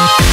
you